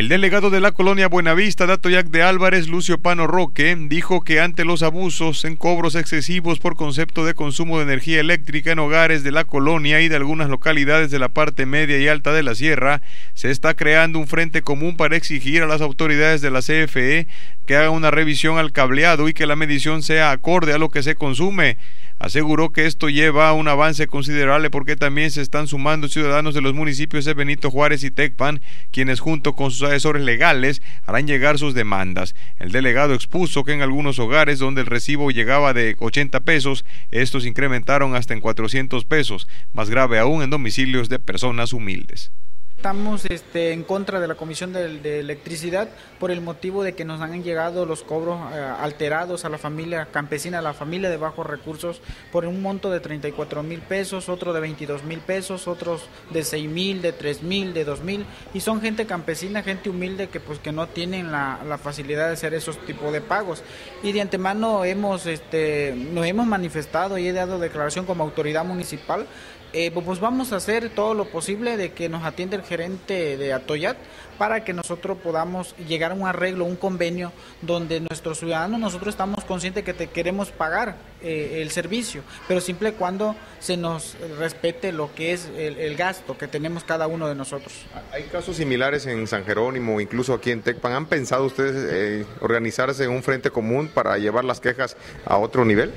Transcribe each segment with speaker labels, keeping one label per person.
Speaker 1: El delegado de la colonia Buenavista, Datoyac de Álvarez, Lucio Pano Roque, dijo que ante los abusos en cobros excesivos por concepto de consumo de energía eléctrica en hogares de la colonia y de algunas localidades de la parte media y alta de la sierra, se está creando un frente común para exigir a las autoridades de la CFE que hagan una revisión al cableado y que la medición sea acorde a lo que se consume. Aseguró que esto lleva a un avance considerable porque también se están sumando ciudadanos de los municipios de Benito Juárez y Tecpan, quienes junto con sus asesores legales harán llegar sus demandas. El delegado expuso que en algunos hogares donde el recibo llegaba de 80 pesos, estos incrementaron hasta en 400 pesos, más grave aún en domicilios de personas humildes.
Speaker 2: Estamos este, en contra de la Comisión de, Electricidad por el motivo de que nos han llegado los cobros eh, alterados a la familia campesina, a la familia de bajos recursos, por un monto de 34 mil pesos, otro de 22 mil pesos, otros de 6 mil, de 3 mil, de 2 mil, y son gente campesina, gente humilde que pues que no tienen la, la facilidad de hacer esos tipos de pagos. Y de antemano hemos, este, nos hemos manifestado y he dado declaración como autoridad municipal eh, pues vamos a hacer todo lo posible de que nos atienda el gerente de Atoyat para que nosotros podamos llegar a un arreglo, un convenio donde nuestros ciudadanos, nosotros estamos conscientes que te queremos pagar eh, el servicio, pero siempre y cuando se nos respete lo que es el, gasto que tenemos cada uno de nosotros.
Speaker 1: Hay casos similares en San Jerónimo, incluso aquí en Tecpan. ¿Han pensado ustedes eh, organizarse en un frente común para llevar las quejas a otro nivel?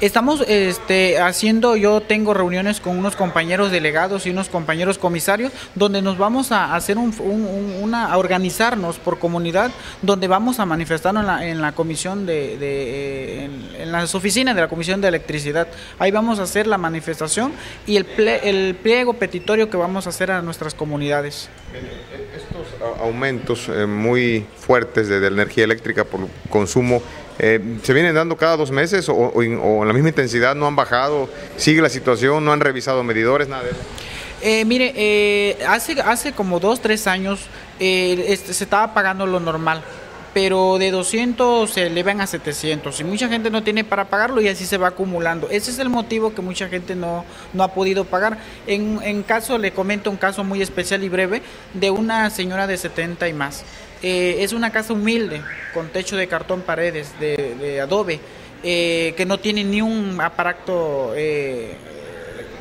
Speaker 2: Estamos este, haciendo, yo tengo reuniones con unos compañeros delegados y unos compañeros comisarios donde nos vamos a hacer un, una, a organizarnos por comunidad, donde vamos a manifestarnos en la, en la comisión de, de en, las oficinas de la comisión de electricidad. Ahí vamos a hacer la manifestación y el, el pliego petitorio que vamos a hacer a nuestras comunidades.
Speaker 1: Estos aumentos eh, muy fuertes de, de, energía eléctrica por consumo eh, ¿Se vienen dando cada dos meses o, en la misma intensidad? ¿No han bajado? ¿Sigue la situación? ¿No han revisado medidores? Nada de eso.
Speaker 2: Eh, mire, eh, hace, hace como dos, tres años este, se estaba pagando lo normal, pero de 200 se elevan a 700 y mucha gente no tiene para pagarlo y así se va acumulando. Ese es el motivo que mucha gente no, no ha podido pagar. En, en caso, le comento un caso muy especial y breve de una señora de 70 y más. Eh, es una casa humilde, con techo de cartón paredes, de, adobe, eh, que no tiene ni un aparato eh,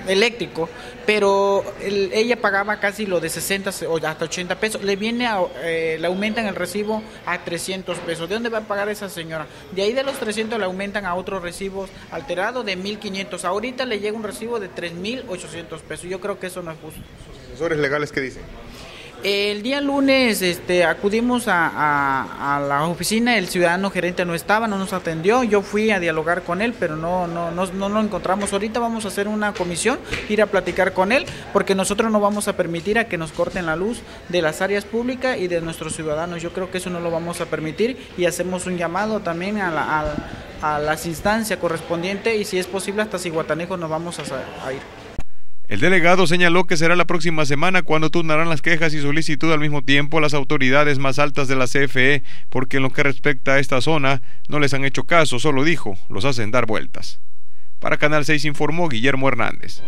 Speaker 2: eléctrico, pero ella pagaba casi lo de 60 o hasta 80 pesos, le viene a, le aumentan el recibo a 300 pesos. ¿De dónde va a pagar esa señora? De ahí de los 300 le aumentan a otros recibos alterados de 1500. Ahorita le llega un recibo de 3800 pesos. Yo creo que eso no es justo.
Speaker 1: ¿Los asesores legales qué dicen?
Speaker 2: El día lunes este, acudimos a, la oficina, el ciudadano gerente no estaba, no nos atendió, yo fui a dialogar con él, pero no, no, no, no lo encontramos. Ahorita vamos a hacer una comisión, ir a platicar con él, porque nosotros no vamos a permitir a que nos corten la luz de las áreas públicas y de nuestros ciudadanos. Yo creo que eso no lo vamos a permitir y hacemos un llamado también a, a, las instancias correspondientes y si es posible hasta Ciguatanejo nos vamos a ir.
Speaker 1: El delegado señaló que será la próxima semana cuando turnarán las quejas y solicitud al mismo tiempo a las autoridades más altas de la CFE, porque en lo que respecta a esta zona no les han hecho caso, solo dijo, los hacen dar vueltas. Para Canal 6 informó Guillermo Hernández.